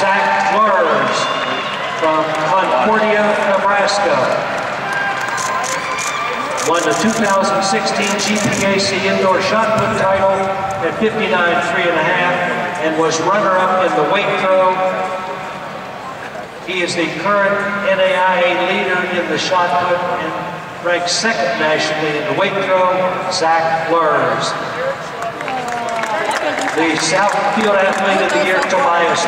Zach Lurz from Concordia, Nebraska. Won the 2016 GPAC Indoor Shot Put title at 59 three and a half and was runner-up in the weight throw. He is the current NAIA leader in the shot put and ranks second nationally in the weight throw, Zach Lurz. The Southfield Athlete of the Year, Tobias